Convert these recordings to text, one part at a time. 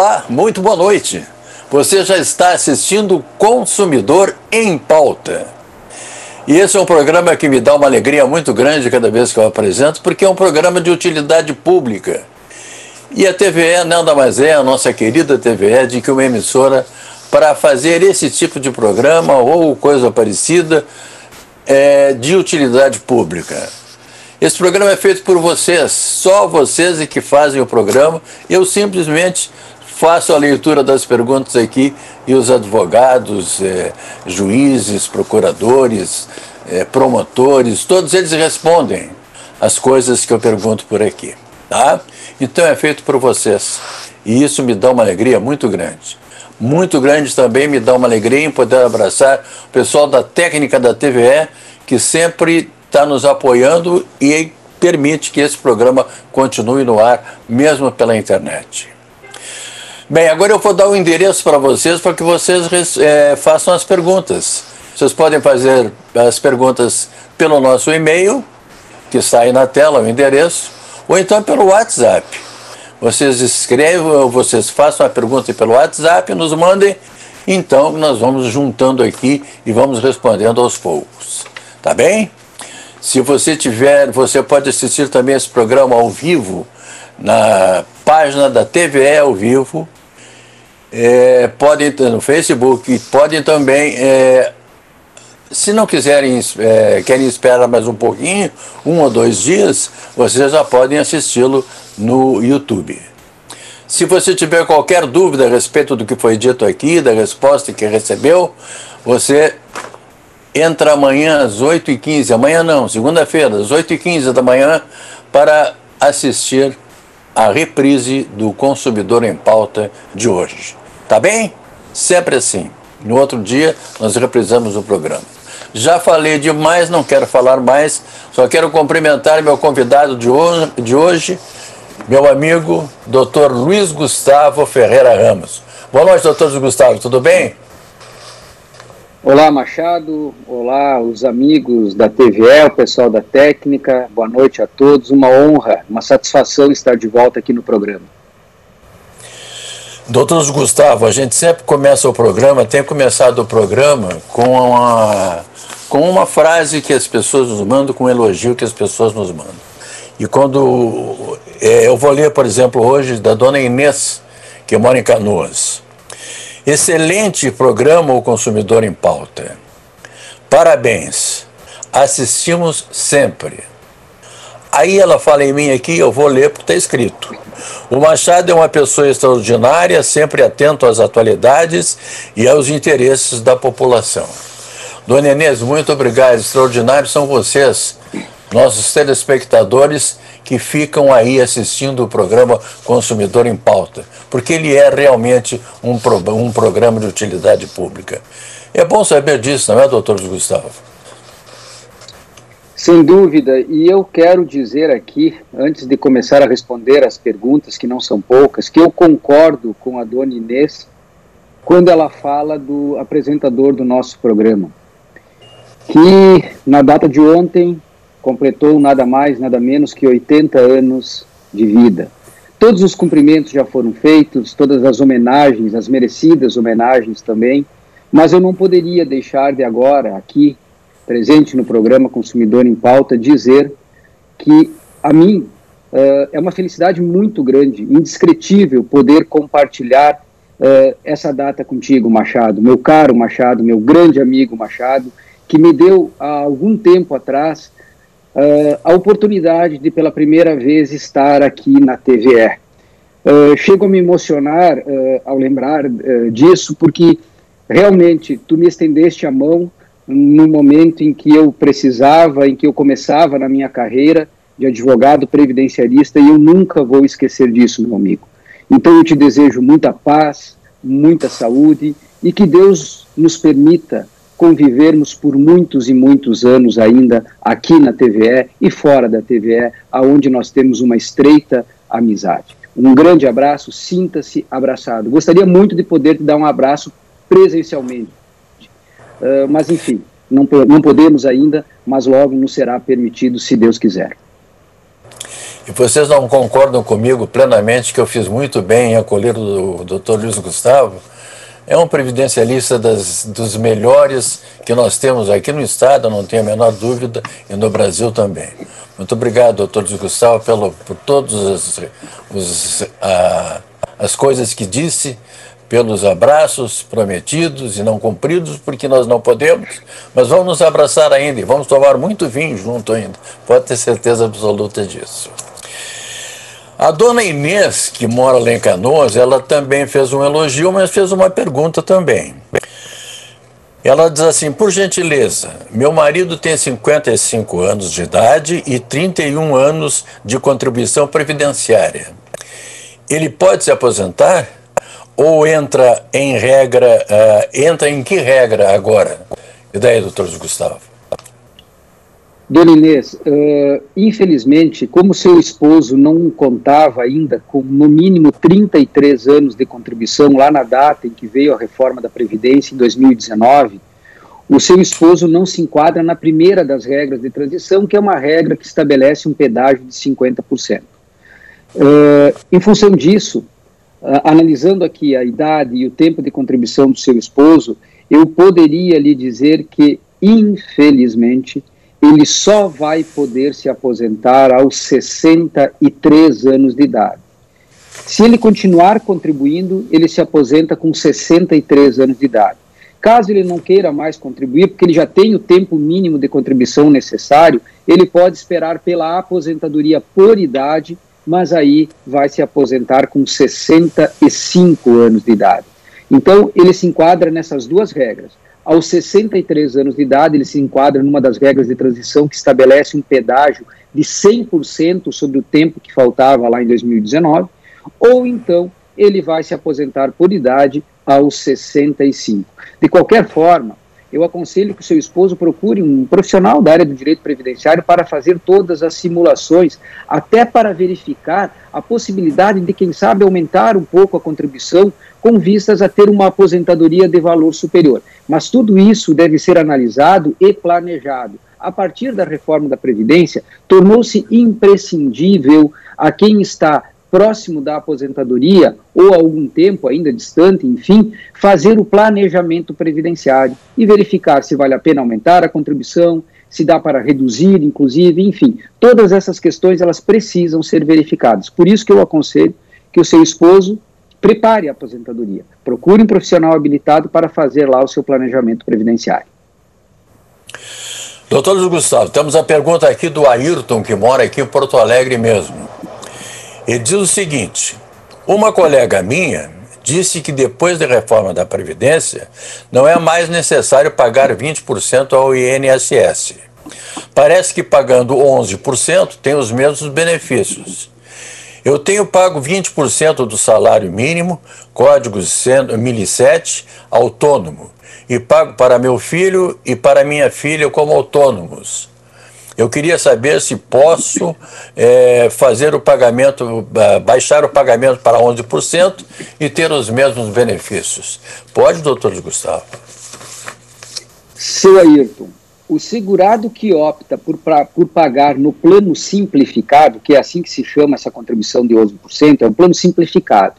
Olá, muito boa noite. Você já está assistindo Consumidor em Pauta. E esse é um programa que me dá uma alegria muito grande cada vez que eu apresento, porque é um programa de utilidade pública. E a TVE nada mais é, a nossa querida TVE, de que uma emissora para fazer esse tipo de programa ou coisa parecida é, de utilidade pública. Esse programa é feito por vocês, só vocês é que fazem o programa. Eu simplesmente faço a leitura das perguntas aqui e os advogados, é, juízes, procuradores, é, promotores, todos eles respondem as coisas que eu pergunto por aqui. Tá? Então é feito por vocês. E isso me dá uma alegria muito grande. Muito grande também me dá uma alegria em poder abraçar o pessoal da técnica da TVE, que sempre está nos apoiando e permite que esse programa continue no ar, mesmo pela internet. Bem, agora eu vou dar o um endereço para vocês para que vocês é, façam as perguntas. Vocês podem fazer as perguntas pelo nosso e-mail, que aí na tela, o endereço, ou então pelo WhatsApp. Vocês escrevam, vocês façam a pergunta pelo WhatsApp, nos mandem, então nós vamos juntando aqui e vamos respondendo aos poucos. Tá bem? Se você tiver, você pode assistir também esse programa ao vivo na página da TVE ao vivo. É, podem no Facebook, podem também, é, se não quiserem, é, querem esperar mais um pouquinho, um ou dois dias, vocês já podem assisti-lo no YouTube. Se você tiver qualquer dúvida a respeito do que foi dito aqui, da resposta que recebeu, você entra amanhã às 8h15, amanhã não, segunda-feira, às 8h15 da manhã, para assistir a reprise do Consumidor em Pauta de hoje. Tá bem? Sempre assim. No outro dia, nós reprisamos o programa. Já falei demais, não quero falar mais, só quero cumprimentar meu convidado de hoje, de hoje meu amigo, Dr. Luiz Gustavo Ferreira Ramos. Boa noite, doutor Gustavo, tudo bem? Olá, Machado. Olá, os amigos da TVE, o pessoal da técnica. Boa noite a todos. Uma honra, uma satisfação estar de volta aqui no programa. Doutor Gustavo, a gente sempre começa o programa, tem começado o programa com uma, com uma frase que as pessoas nos mandam, com um elogio que as pessoas nos mandam. E quando. É, eu vou ler, por exemplo, hoje da dona Inês, que mora em Canoas. Excelente programa O Consumidor em Pauta. Parabéns. Assistimos sempre. Aí ela fala em mim aqui, eu vou ler porque está escrito. O Machado é uma pessoa extraordinária, sempre atento às atualidades e aos interesses da população. Dona Inês, muito obrigado. Extraordinários são vocês, nossos telespectadores que ficam aí assistindo o programa Consumidor em Pauta, porque ele é realmente um, pro, um programa de utilidade pública. É bom saber disso, não é, doutor Gustavo? Sem dúvida, e eu quero dizer aqui, antes de começar a responder as perguntas, que não são poucas, que eu concordo com a dona Inês quando ela fala do apresentador do nosso programa, que na data de ontem completou nada mais, nada menos que 80 anos de vida. Todos os cumprimentos já foram feitos, todas as homenagens, as merecidas homenagens também, mas eu não poderia deixar de agora, aqui, presente no programa Consumidor em Pauta, dizer que a mim uh, é uma felicidade muito grande, indescritível, poder compartilhar uh, essa data contigo, Machado, meu caro Machado, meu grande amigo Machado, que me deu há algum tempo atrás uh, a oportunidade de pela primeira vez estar aqui na TVE. Chego a me emocionar ao lembrar disso, porque realmente tu me estendeste a mão no momento em que eu precisava, em que eu começava na minha carreira de advogado previdenciarista, e eu nunca vou esquecer disso, meu amigo. Então eu te desejo muita paz, muita saúde e que Deus nos permita convivermos por muitos e muitos anos ainda aqui na TVE e fora da TVE, aonde nós temos uma estreita amizade. Um grande abraço, sinta-se abraçado. Gostaria muito de poder te dar um abraço presencialmente, uh, mas enfim, não, não podemos ainda, mas logo nos será permitido, se Deus quiser. e vocês não concordam comigo plenamente que eu fiz muito bem em acolher o Dr. Luiz Gustavo, é um previdencialista das, dos melhores que nós temos aqui no Estado, não tenho a menor dúvida, e no Brasil também. Muito obrigado, doutor Luiz Gustavo, pelo, por todas as, os, as coisas que disse, pelos abraços prometidos e não cumpridos, porque nós não podemos, mas vamos nos abraçar ainda e vamos tomar muito vinho junto ainda. Pode ter certeza absoluta disso. A dona Inês, que mora lá em Canoas, ela também fez um elogio, mas fez uma pergunta também. Ela diz assim: por gentileza, meu marido tem 55 anos de idade e 31 anos de contribuição previdenciária. Ele pode se aposentar? Ou entra em regra, uh, entra em que regra agora? E daí, doutor Gustavo? Dona Inês, uh, infelizmente, como seu esposo não contava ainda com no mínimo 33 anos de contribuição lá na data em que veio a reforma da Previdência em 2019, o seu esposo não se enquadra na primeira das regras de transição, que é uma regra que estabelece um pedágio de 50%. Uh, em função disso, analisando aqui a idade e o tempo de contribuição do seu esposo, eu poderia lhe dizer que, infelizmente, ele só vai poder se aposentar aos 63 anos de idade. Se ele continuar contribuindo, ele se aposenta com 63 anos de idade. Caso ele não queira mais contribuir, porque ele já tem o tempo mínimo de contribuição necessário, ele pode esperar pela aposentadoria por idade, mas aí vai se aposentar com 65 anos de idade. Então, ele se enquadra nessas duas regras. Aos 63 anos de idade, ele se enquadra numa das regras de transição que estabelece um pedágio de 100% sobre o tempo que faltava lá em 2019, ou então ele vai se aposentar por idade aos 65. De qualquer forma, eu aconselho que o seu esposo procure um profissional da área do direito previdenciário para fazer todas as simulações, até para verificar a possibilidade de, quem sabe, aumentar um pouco a contribuição com vistas a ter uma aposentadoria de valor superior. Mas tudo isso deve ser analisado e planejado. A partir da reforma da Previdência, tornou-se imprescindível a quem está próximo da aposentadoria ou algum tempo ainda distante, enfim, fazer o planejamento previdenciário e verificar se vale a pena aumentar a contribuição, se dá para reduzir, inclusive, enfim, todas essas questões elas precisam ser verificadas. Por isso que eu aconselho que o seu esposo prepare a aposentadoria, procure um profissional habilitado para fazer lá o seu planejamento previdenciário. Doutor Luiz Gustavo, temos a pergunta aqui do Ayrton, que mora aqui em Porto Alegre mesmo. Ele diz o seguinte: uma colega minha disse que depois da reforma da Previdência não é mais necessário pagar 20% ao INSS. Parece que pagando 11% tem os mesmos benefícios. Eu tenho pago 20% do salário mínimo, código 1007, autônomo, e pago para meu filho e para minha filha como autônomos. Eu queria saber se posso é, fazer o pagamento, baixar o pagamento para 11% e ter os mesmos benefícios. Pode, doutor Gustavo? Seu Ayrton, o segurado que opta por, pra, por pagar no plano simplificado, que é assim que se chama essa contribuição de 11%, é um plano simplificado.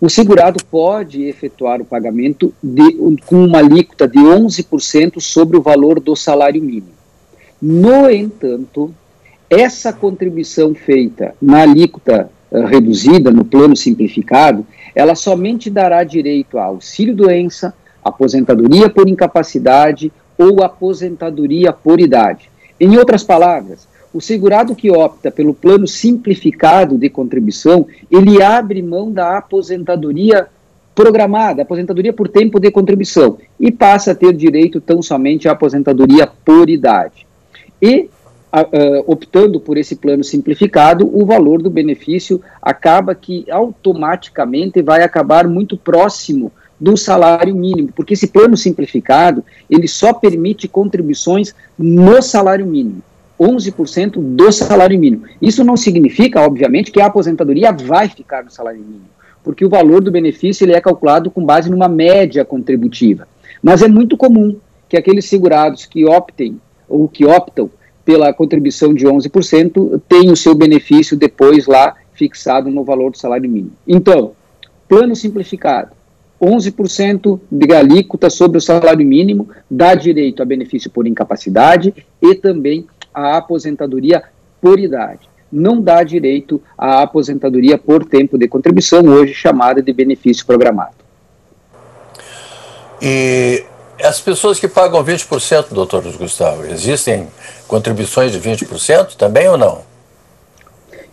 O segurado pode efetuar o pagamento de, com uma alíquota de 11% sobre o valor do salário mínimo. No entanto, essa contribuição feita na alíquota uh, reduzida, no plano simplificado, ela somente dará direito a auxílio-doença, aposentadoria por incapacidade ou aposentadoria por idade. Em outras palavras, o segurado que opta pelo plano simplificado de contribuição, ele abre mão da aposentadoria programada, aposentadoria por tempo de contribuição, e passa a ter direito tão somente à aposentadoria por idade. E, a, a, optando por esse plano simplificado, o valor do benefício acaba que automaticamente vai acabar muito próximo do salário mínimo, porque esse plano simplificado, ele só permite contribuições no salário mínimo. 11% do salário mínimo. Isso não significa, obviamente, que a aposentadoria vai ficar no salário mínimo, porque o valor do benefício ele é calculado com base numa média contributiva. Mas é muito comum que aqueles segurados que optem ou que optam pela contribuição de 11%, tem o seu benefício depois lá fixado no valor do salário mínimo. Então, plano simplificado, 11% de alíquota sobre o salário mínimo dá direito a benefício por incapacidade e também a aposentadoria por idade. Não dá direito à aposentadoria por tempo de contribuição, hoje chamada de benefício programado. E as pessoas que pagam 20%, doutor Gustavo, existem contribuições de 20% também ou não?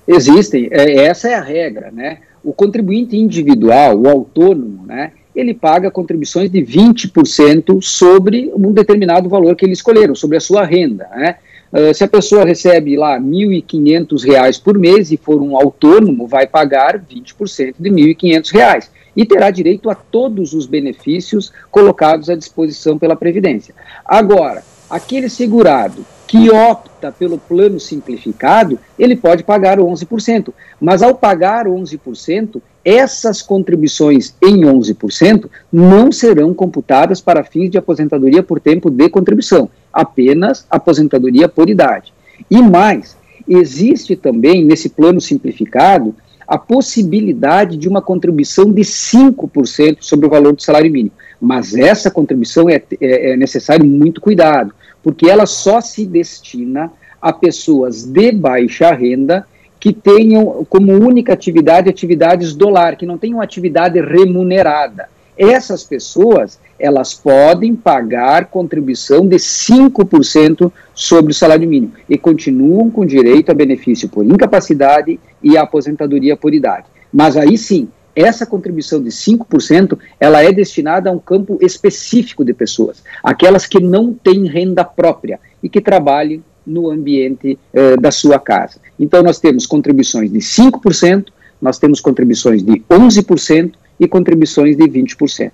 Existem, é, essa é a regra, né? O contribuinte individual, o autônomo, né, ele paga contribuições de 20% sobre um determinado valor que ele escolheram, sobre a sua renda, né? Uh, se a pessoa recebe lá R$ 1.500 por mês e for um autônomo, vai pagar 20% de R$ 1.500 e terá direito a todos os benefícios colocados à disposição pela Previdência. Agora, aquele segurado que opta pelo plano simplificado, ele pode pagar 11%. Mas ao pagar 11%, essas contribuições em 11% não serão computadas para fins de aposentadoria por tempo de contribuição, apenas aposentadoria por idade. E mais, existe também nesse plano simplificado a possibilidade de uma contribuição de 5% sobre o valor do salário mínimo. Mas essa contribuição é, é, é necessário muito cuidado, porque ela só se destina a pessoas de baixa renda que tenham como única atividade atividades do lar, que não tenham atividade remunerada. Essas pessoas, elas podem pagar contribuição de 5% sobre o salário mínimo e continuam com direito a benefício por incapacidade e aposentadoria por idade. Mas aí sim, essa contribuição de 5%, ela é destinada a um campo específico de pessoas, aquelas que não têm renda própria e que trabalhem no ambiente eh, da sua casa. Então, nós temos contribuições de 5%, nós temos contribuições de 11% e contribuições de 20%.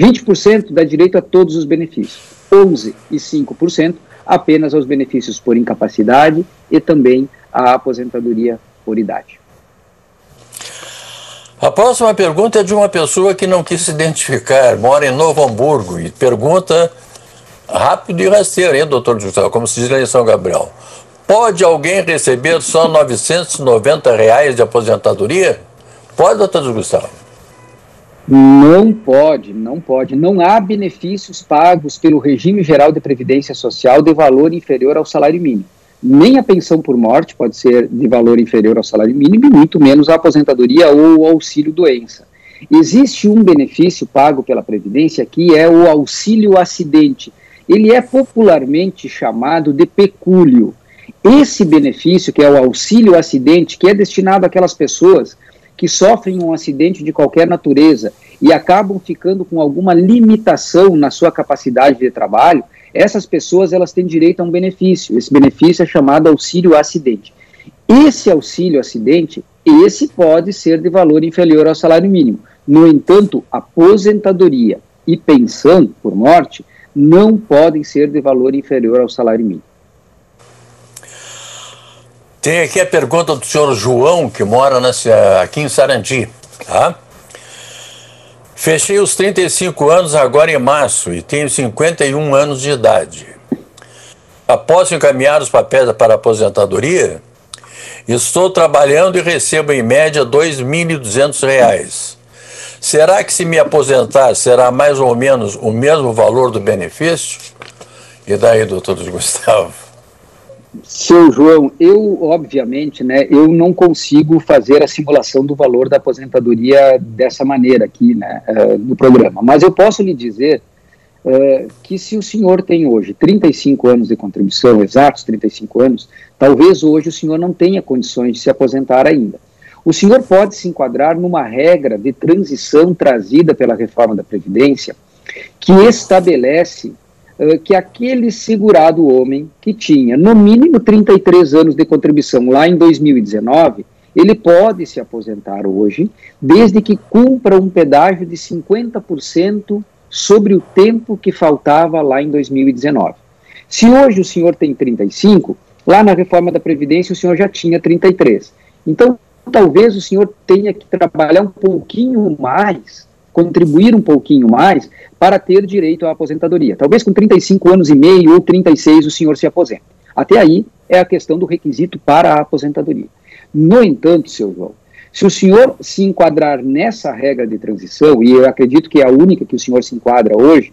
20% dá direito a todos os benefícios, 11% e 5% apenas aos benefícios por incapacidade e também à aposentadoria por idade. A próxima pergunta é de uma pessoa que não quis se identificar, mora em Novo Hamburgo e pergunta rápido e rasteiro, hein, doutor Gustavo, como se diz lá em São Gabriel. Pode alguém receber só 990 reais de aposentadoria? Pode, doutor Gustavo? Não pode, não pode. Não há benefícios pagos pelo regime geral de previdência social de valor inferior ao salário mínimo nem a pensão por morte pode ser de valor inferior ao salário mínimo, e muito menos a aposentadoria ou o auxílio doença. Existe um benefício pago pela Previdência que é o auxílio acidente. Ele é popularmente chamado de pecúlio. Esse benefício, que é o auxílio acidente, que é destinado àquelas pessoas que sofrem um acidente de qualquer natureza e acabam ficando com alguma limitação na sua capacidade de trabalho, essas pessoas elas têm direito a um benefício. Esse benefício é chamado auxílio acidente. Esse auxílio acidente, esse pode ser de valor inferior ao salário mínimo. No entanto, aposentadoria e pensão por morte não podem ser de valor inferior ao salário mínimo. Tem aqui a pergunta do senhor João, que mora nessa, aqui em Sarandi. Tá? Fechei os 35 anos agora em março e tenho 51 anos de idade. Após encaminhar os papéis para a aposentadoria, estou trabalhando e recebo em média R$ 2.200. Será que se me aposentar será mais ou menos o mesmo valor do benefício? E daí, doutor Gustavo? Seu João, eu obviamente, né, eu não consigo fazer a simulação do valor da aposentadoria dessa maneira aqui, né, uh, no programa. Mas eu posso lhe dizer uh, que se o senhor tem hoje 35 anos de contribuição, exatos 35 anos, talvez hoje o senhor não tenha condições de se aposentar ainda. O senhor pode se enquadrar numa regra de transição trazida pela reforma da Previdência que estabelece eh, que aquele segurado homem que tinha no mínimo 33 anos de contribuição lá em 2019, ele pode se aposentar hoje, desde que cumpra um pedágio de 50% sobre o tempo que faltava lá em 2019. Se hoje o senhor tem 35, lá na reforma da Previdência o senhor já tinha 33. Então, talvez o senhor tenha que trabalhar um pouquinho mais contribuir um pouquinho mais para ter direito à aposentadoria. Talvez com 35 anos e meio ou 36 o senhor se aposente. Até aí é a questão do requisito para a aposentadoria. No entanto, seu João, se o senhor se enquadrar nessa regra de transição, e eu acredito que é a única que o senhor se enquadra hoje,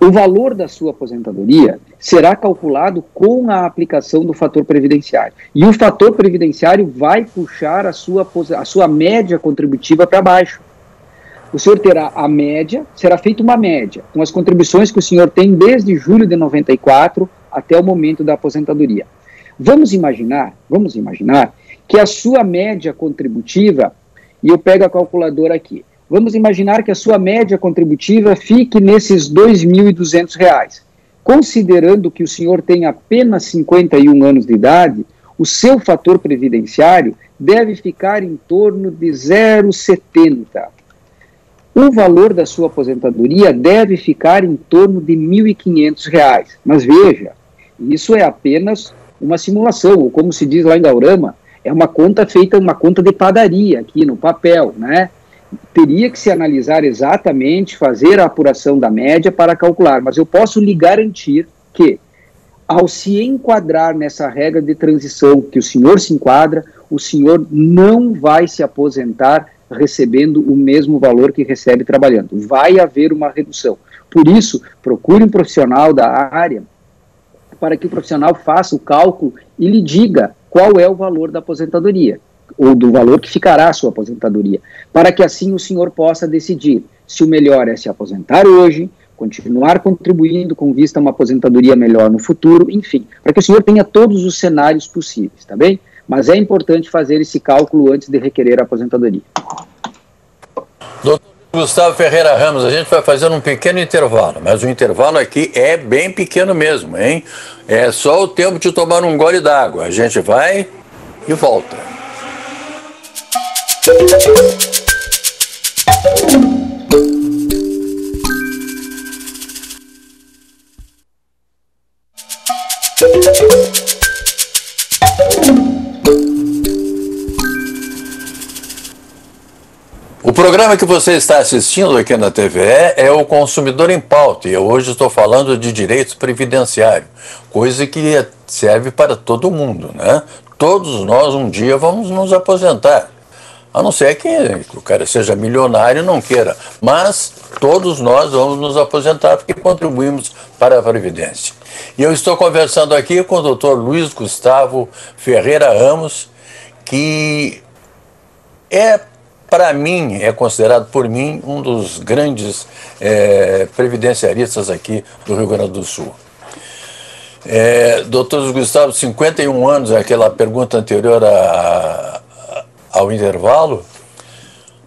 o valor da sua aposentadoria será calculado com a aplicação do fator previdenciário. E o fator previdenciário vai puxar a sua, a sua média contributiva para baixo. O senhor terá a média, será feita uma média, com as contribuições que o senhor tem desde julho de 94 até o momento da aposentadoria. Vamos imaginar, vamos imaginar que a sua média contributiva, e eu pego a calculadora aqui, vamos imaginar que a sua média contributiva fique nesses R$ 2.200. Considerando que o senhor tem apenas 51 anos de idade, o seu fator previdenciário deve ficar em torno de 0,70. O valor da sua aposentadoria deve ficar em torno de R$ 1.500. Mas veja, isso é apenas uma simulação, ou como se diz lá em Gaurama, é uma conta feita, uma conta de padaria aqui no papel, né? Teria que se analisar exatamente, fazer a apuração da média para calcular, mas eu posso lhe garantir que, ao se enquadrar nessa regra de transição que o senhor se enquadra, o senhor não vai se aposentar recebendo o mesmo valor que recebe trabalhando. Vai haver uma redução. Por isso, procure um profissional da área para que o profissional faça o cálculo e lhe diga qual é o valor da aposentadoria, ou do valor que ficará a sua aposentadoria, para que assim o senhor possa decidir se o melhor é se aposentar hoje, continuar contribuindo com vista a uma aposentadoria melhor no futuro, enfim, para que o senhor tenha todos os cenários possíveis, tá bem? Mas é importante fazer esse cálculo antes de requerer a aposentadoria. Doutor Gustavo Ferreira Ramos, a gente vai fazer um pequeno intervalo, mas o intervalo aqui é bem pequeno mesmo, hein? É só o tempo de tomar um gole d'água. A gente vai e volta. O programa que você está assistindo aqui na TVE é o Consumidor em Pauta e eu hoje estou falando de direitos previdenciários, coisa que serve para todo mundo, né? Todos nós um dia vamos nos aposentar, a não ser que o cara seja milionário e não queira, mas todos nós vamos nos aposentar porque contribuímos para a Previdência. E eu estou conversando aqui com o doutor Luiz Gustavo Ferreira Ramos, que é para mim, é considerado por mim um dos grandes é, previdenciaristas aqui do Rio Grande do Sul. É, doutor Gustavo, 51 anos, aquela pergunta anterior a, a, ao intervalo.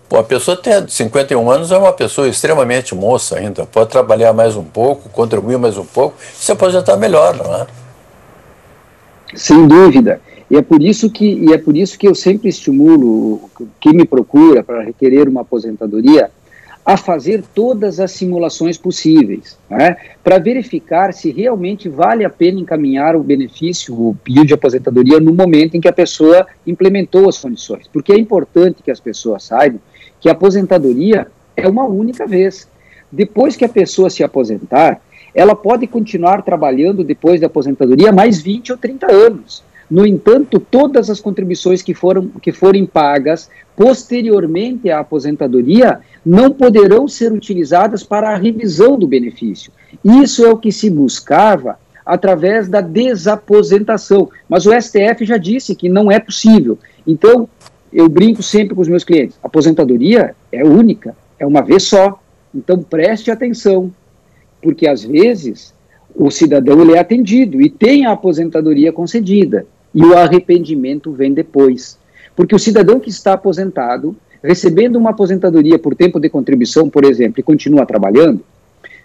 Pô, a pessoa tem 51 anos é uma pessoa extremamente moça ainda, pode trabalhar mais um pouco, contribuir mais um pouco, se aposentar melhor, não é? Sem dúvida. E é por isso que, e é por isso que eu sempre estimulo quem me procura para requerer uma aposentadoria a fazer todas as simulações possíveis, né, para verificar se realmente vale a pena encaminhar o benefício, o pedido de aposentadoria, no momento em que a pessoa implementou as condições. Porque é importante que as pessoas saibam que a aposentadoria é uma única vez. Depois que a pessoa se aposentar, ela pode continuar trabalhando depois da aposentadoria mais 20 ou 30 anos. No entanto, todas as contribuições que, foram, que forem pagas posteriormente à aposentadoria não poderão ser utilizadas para a revisão do benefício. Isso é o que se buscava através da desaposentação. Mas o STF já disse que não é possível. Então, eu brinco sempre com os meus clientes: aposentadoria é única, é uma vez só. Então, preste atenção, porque às vezes o cidadão ele é atendido e tem a aposentadoria concedida e o arrependimento vem depois. Porque o cidadão que está aposentado, recebendo uma aposentadoria por tempo de contribuição, por exemplo, e continua trabalhando,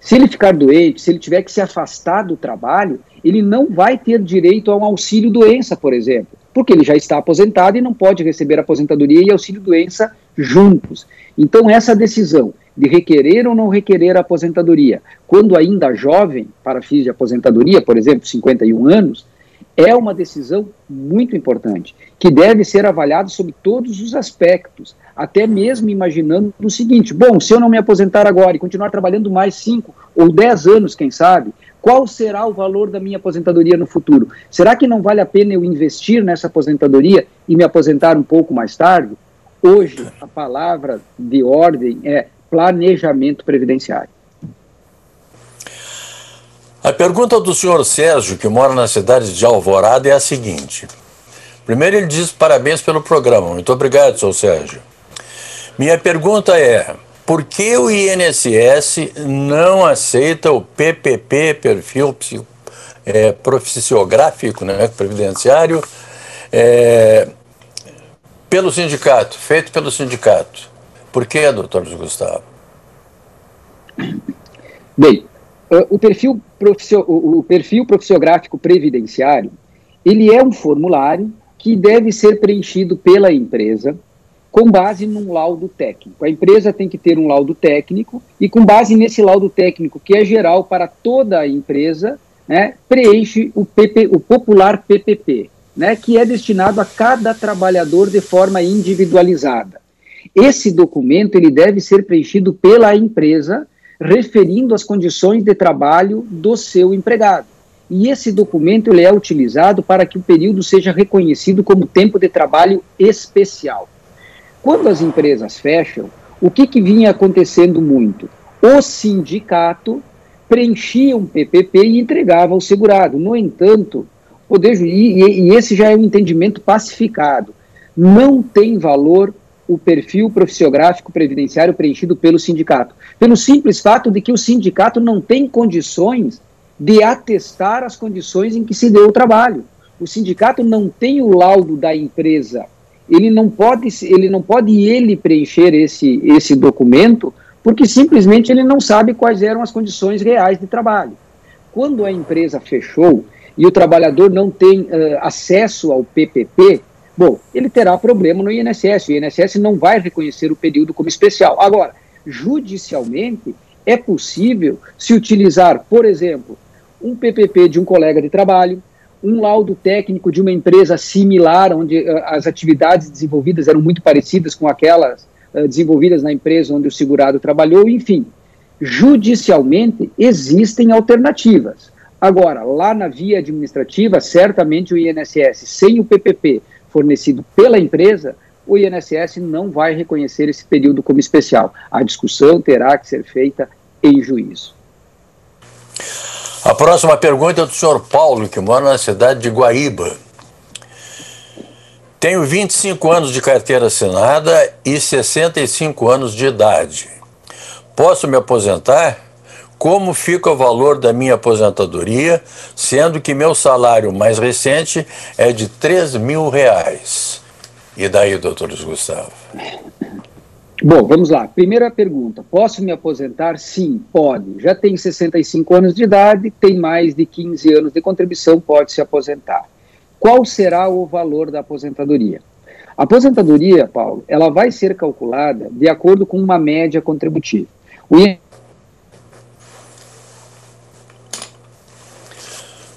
se ele ficar doente, se ele tiver que se afastar do trabalho, ele não vai ter direito a um auxílio doença, por exemplo, porque ele já está aposentado e não pode receber aposentadoria e auxílio doença juntos. Então, essa decisão de requerer ou não requerer a aposentadoria, quando ainda jovem, para fins de aposentadoria, por exemplo, 51 anos, é uma decisão muito importante, que deve ser avaliada sobre todos os aspectos, até mesmo imaginando o seguinte: bom, se eu não me aposentar agora e continuar trabalhando mais 5 ou 10 anos, quem sabe, Qual será o valor da minha aposentadoria no futuro? Será que não vale a pena eu investir nessa aposentadoria e me aposentar um pouco mais tarde? Hoje, a palavra de ordem é planejamento previdenciário. A pergunta do senhor Sérgio, que mora na cidade de Alvorada, é a seguinte. Primeiro, ele diz parabéns pelo programa. Muito obrigado, senhor Sérgio. Minha pergunta é: por que o INSS não aceita o PPP, perfil é, proficiográfico, né, previdenciário, é, pelo sindicato, feito pelo sindicato? Por que, doutor Gustavo? Bem, o perfil, o perfil profissiográfico previdenciário, ele é um formulário que deve ser preenchido pela empresa com base num laudo técnico. A empresa tem que ter um laudo técnico e, com base nesse laudo técnico, que é geral para toda a empresa, né, preenche o, PP, o popular PPP, né, que é destinado a cada trabalhador de forma individualizada. Esse documento ele deve ser preenchido pela empresa, referindo as condições de trabalho do seu empregado. E esse documento ele é utilizado para que o período seja reconhecido como tempo de trabalho especial. Quando as empresas fecham, o que, que vinha acontecendo muito? O sindicato preenchia um PPP e entregava ao segurado. No entanto, poder e, e esse já é um entendimento pacificado. Não tem valor o perfil profissiográfico previdenciário preenchido pelo sindicato, pelo simples fato de que o sindicato não tem condições de atestar as condições em que se deu o trabalho. O sindicato não tem o laudo da empresa ele não pode ele não pode ele preencher esse esse documento porque simplesmente ele não sabe quais eram as condições reais de trabalho. Quando a empresa fechou e o trabalhador não tem uh, acesso ao PPP, bom, ele terá problema no INSS. O INSS não vai reconhecer o período como especial. Agora, judicialmente, é possível se utilizar, por exemplo, um PPP de um colega de trabalho, um laudo técnico de uma empresa similar, onde uh, as atividades desenvolvidas eram muito parecidas com aquelas uh, desenvolvidas na empresa onde o segurado trabalhou, enfim. Judicialmente, existem alternativas. Agora, lá na via administrativa, certamente o INSS, sem o PPP fornecido pela empresa, o INSS não vai reconhecer esse período como especial. A discussão terá que ser feita em juízo. A próxima pergunta é do senhor Paulo, que mora na cidade de Guaíba. Tenho 25 anos de carteira assinada e 65 anos de idade. Posso me aposentar? Como fica o valor da minha aposentadoria, sendo que meu salário mais recente é de 3 mil reais? E daí, doutor Gustavo? Bom, vamos lá. Primeira pergunta: posso me aposentar? Sim, pode. Já tem 65 anos de idade, tem mais de 15 anos de contribuição, pode se aposentar. Qual será o valor da aposentadoria? A aposentadoria, Paulo, ela vai ser calculada de acordo com uma média contributiva. O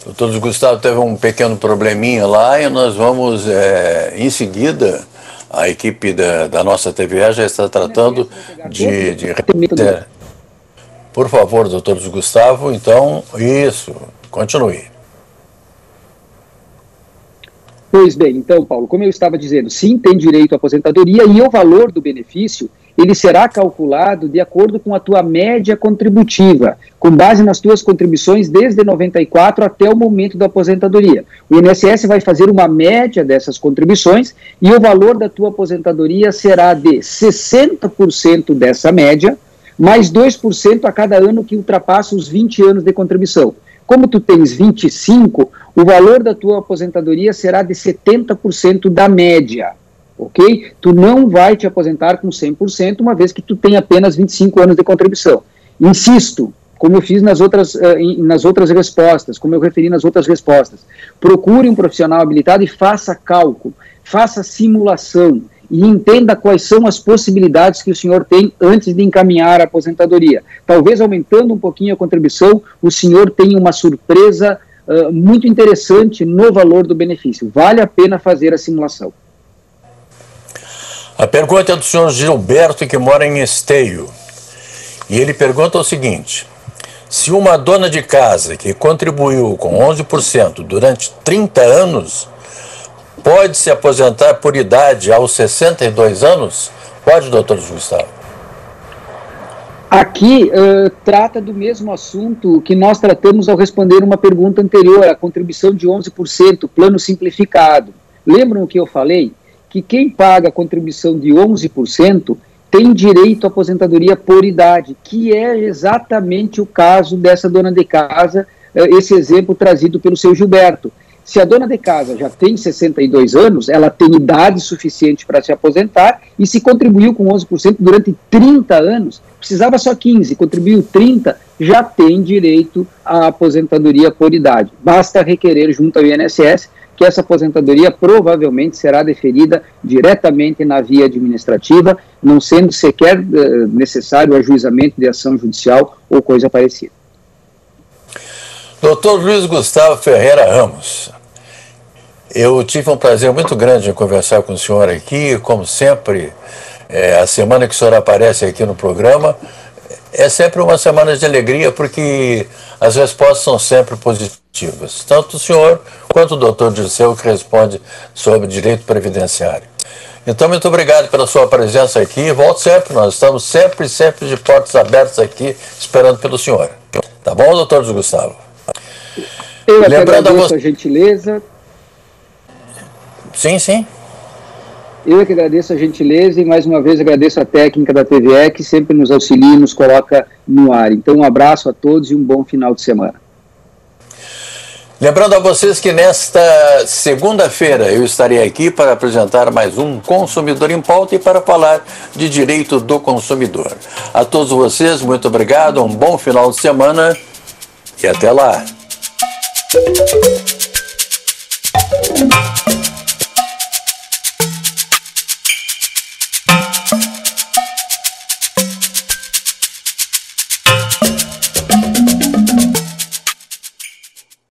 Doutor Gustavo teve um pequeno probleminha lá e nós vamos, é, em seguida, a equipe da, da nossa TVA já está tratando de, de... Por favor, doutor Gustavo, então, isso, continue. Pois bem, então, Paulo, como eu estava dizendo, sim, tem direito à aposentadoria e o valor do benefício ele será calculado de acordo com a tua média contributiva, com base nas tuas contribuições desde 94 até o momento da aposentadoria. O INSS vai fazer uma média dessas contribuições e o valor da tua aposentadoria será de 60% dessa média, mais 2% a cada ano que ultrapassa os 20 anos de contribuição. Como tu tens 25, o valor da tua aposentadoria será de 70% da média ok? Tu não vai te aposentar com 100%, uma vez que tu tem apenas 25 anos de contribuição. Insisto, como eu fiz nas outras, uh, nas outras respostas, como eu referi nas outras respostas, procure um profissional habilitado e faça cálculo, faça simulação e entenda quais são as possibilidades que o senhor tem antes de encaminhar a aposentadoria. Talvez aumentando um pouquinho a contribuição, o senhor tenha uma surpresa uh, muito interessante no valor do benefício. Vale a pena fazer a simulação. A pergunta é do senhor Gilberto, que mora em Esteio. E ele pergunta o seguinte: Se uma dona de casa que contribuiu com 11% durante 30 anos pode se aposentar por idade aos 62 anos? Pode, doutor Gustavo? Aqui uh, trata do mesmo assunto que nós tratamos ao responder uma pergunta anterior, a contribuição de 11%, plano simplificado. Lembram o que eu falei? Que quem paga a contribuição de 11% tem direito à aposentadoria por idade, que é exatamente o caso dessa dona de casa, uh, esse exemplo trazido pelo seu Gilberto. Se a dona de casa já tem 62 anos, ela tem idade suficiente para se aposentar e se contribuiu com 11% durante 30 anos, precisava só 15, contribuiu 30, já tem direito à aposentadoria por idade. Basta requerer junto ao INSS que essa aposentadoria provavelmente será deferida diretamente na via administrativa, não sendo sequer uh, necessário ajuizamento de ação judicial ou coisa parecida. Doutor Luiz Gustavo Ferreira Ramos, eu tive um prazer muito grande em conversar com o senhor aqui, como sempre, é, a semana que o senhor aparece aqui no programa é sempre uma semana de alegria, porque as respostas são sempre positivas. Tanto o senhor quanto o doutor Dirceu, que responde sobre direito previdenciário. Então, muito obrigado pela sua presença aqui. Volte sempre, nós estamos sempre, sempre de portas abertas aqui, esperando pelo senhor. Tá bom, doutor Gustavo? Eu Lembrando agradeço a, você... gentileza. Sim, sim. Eu é que agradeço a gentileza e mais uma vez agradeço a técnica da TVE que sempre nos auxilia e nos coloca no ar. Então, um abraço a todos e um bom final de semana. Lembrando a vocês que nesta segunda-feira eu estarei aqui para apresentar mais um Consumidor em Pauta e para falar de direito do consumidor. A todos vocês, muito obrigado, um bom final de semana e até lá.